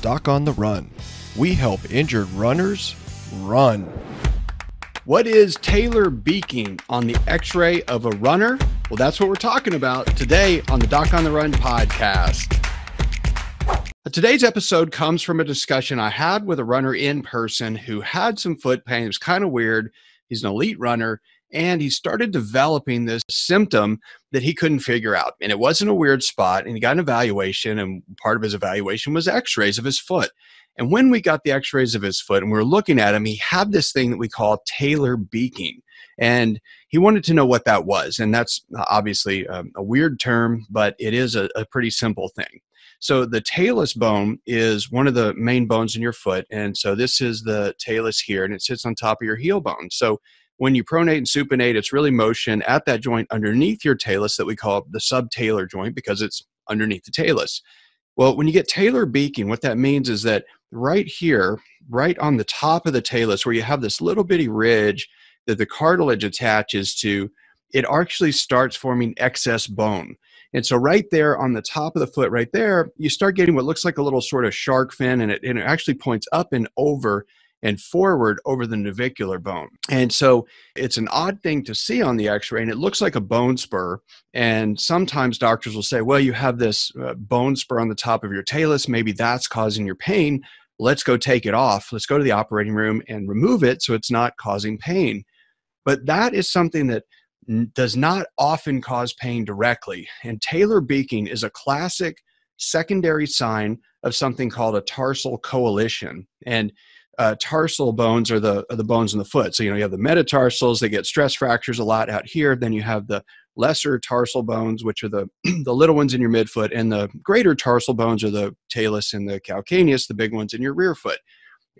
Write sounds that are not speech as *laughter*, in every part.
Doc on the Run. We help injured runners run. What is talar beaking on the x ray of a runner? Well, that's what we're talking about today on the Doc on the Run podcast. Today's episode comes from a discussion I had with a runner in person who had some foot pain. It was kind of weird. He's an elite runner and he started developing this symptom that he couldn't figure out. And it wasn't a weird spot. And he got an evaluation, and part of his evaluation was x rays of his foot. And when we got the x rays of his foot and we were looking at him, he had this thing that we call talar beaking. And he wanted to know what that was. And that's obviously um, a weird term, but it is a, a pretty simple thing. So the talus bone is one of the main bones in your foot. And so this is the talus here, and it sits on top of your heel bone. So when you pronate and supinate, it's really motion at that joint underneath your talus that we call the subtalar joint because it's underneath the talus. Well, when you get talar beaking, what that means is that right here, right on the top of the talus, where you have this little bitty ridge that the cartilage attaches to, it actually starts forming excess bone. And so, right there on the top of the foot, right there, you start getting what looks like a little sort of shark fin, and it, and it actually points up and over and forward over the navicular bone. And so it's an odd thing to see on the x ray, and it looks like a bone spur. And sometimes doctors will say, well, you have this uh, bone spur on the top of your talus. Maybe that's causing your pain. Let's go take it off. Let's go to the operating room and remove it so it's not causing pain. But that is something that does not often cause pain directly. And talar beaking is a classic secondary sign of something called a tarsal coalition. And uh, tarsal bones are the are the bones in the foot. So you know you have the metatarsals they get stress fractures a lot out here. Then you have the lesser tarsal bones, which are the *clears throat* the little ones in your midfoot, and the greater tarsal bones are the talus and the calcaneus, the big ones in your rear foot.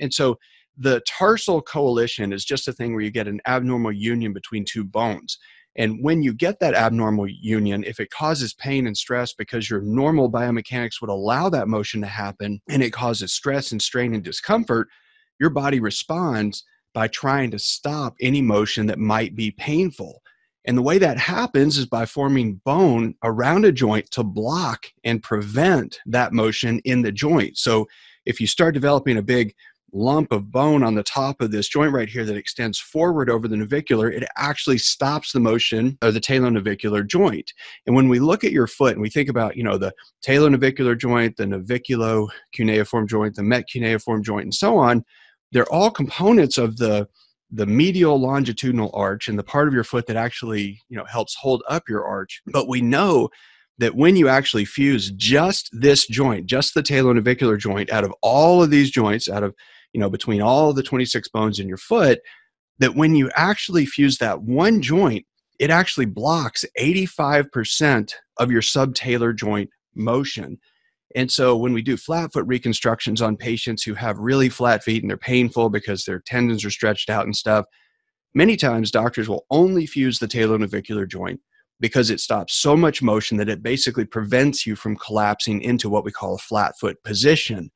And so the tarsal coalition is just a thing where you get an abnormal union between two bones. And when you get that abnormal union, if it causes pain and stress because your normal biomechanics would allow that motion to happen and it causes stress and strain and discomfort, your body responds by trying to stop any motion that might be painful. And the way that happens is by forming bone around a joint to block and prevent that motion in the joint. So if you start developing a big lump of bone on the top of this joint right here that extends forward over the navicular, it actually stops the motion of the talonavicular joint. And when we look at your foot and we think about, you know, the talonavicular joint, the naviculo-cuneiform joint, the metcuneiform joint, and so on, they're all components of the the medial longitudinal arch and the part of your foot that actually you know helps hold up your arch. But we know that when you actually fuse just this joint just the talonavicular joint out of all of these joints out of you know between all the 26 bones in your foot that when you actually fuse that one joint it actually blocks 85% of your subtalar joint motion and so when we do flat foot reconstructions on patients who have really flat feet and they're painful because their tendons are stretched out and stuff, many times doctors will only fuse the talonavicular joint because it stops so much motion that it basically prevents you from collapsing into what we call a flat foot position.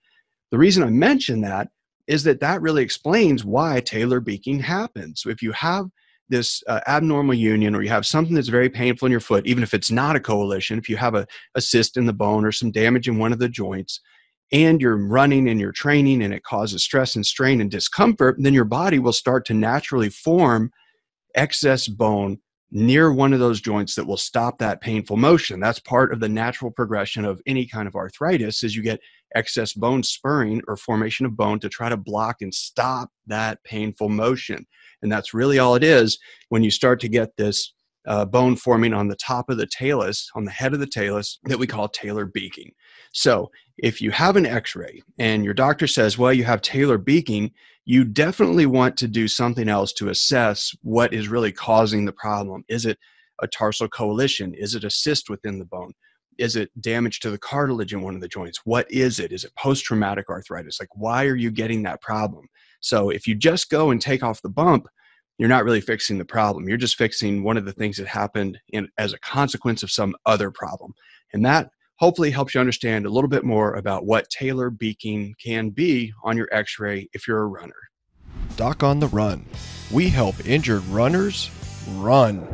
The reason I mention that is that that really explains why talar beaking happens. If you have this uh, abnormal union or you have something that's very painful in your foot, even if it's not a coalition, if you have a, a cyst in the bone or some damage in one of the joints, and you're running and you're training and it causes stress and strain and discomfort, then your body will start to naturally form excess bone near one of those joints that will stop that painful motion. That's part of the natural progression of any kind of arthritis is you get excess bone spurring or formation of bone to try to block and stop that painful motion. And that's really all it is when you start to get this uh, bone forming on the top of the talus, on the head of the talus, that we call talar beaking. So, if you have an x ray and your doctor says, well, you have talar beaking, you definitely want to do something else to assess what is really causing the problem. Is it a tarsal coalition? Is it a cyst within the bone? Is it damage to the cartilage in one of the joints? What is it? Is it post traumatic arthritis? Like, why are you getting that problem? So if you just go and take off the bump, you're not really fixing the problem. You're just fixing one of the things that happened in, as a consequence of some other problem. And that hopefully helps you understand a little bit more about what talar beaking can be on your x ray if you're a runner. Doc on the Run. We help injured runners run.